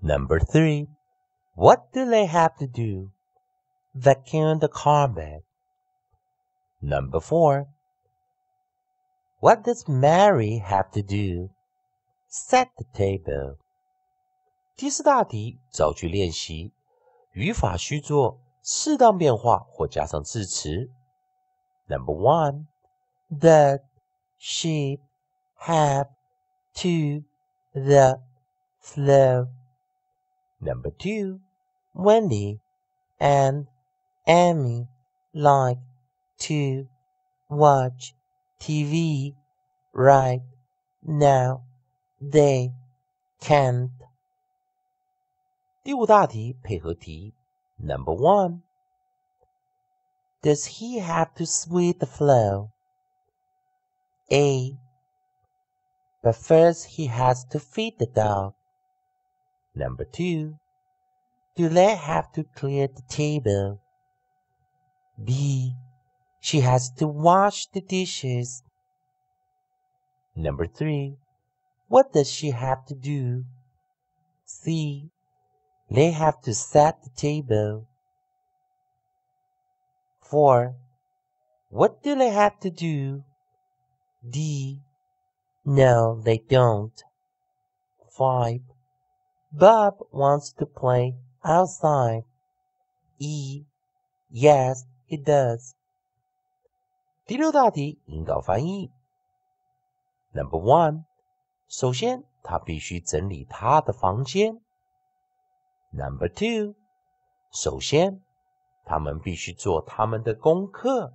Number three, what do they have to do? Vacuum the carpet. Number four, what does Mary have to do? Set the table. 第四大题，造句练习，语法虚作，适当变化或加上字词。Number one, the sheep have to the floor. Number two, Wendy and Amy like to watch TV right now. They can't. 第五大题配合题。Number one. Does he have to sweep the floor? A. But first he has to feed the dog. Number two. Do they have to clear the table? B. She has to wash the dishes. Number three. What does she have to do? C. They have to set the table. 4. What do they have to do? D. No, they don't. 5. Bob wants to play outside. E. Yes, he does. 第六大题引导翻译。Number one，首先他必须整理他的房间。Number two，首先他们必须做他们的功课。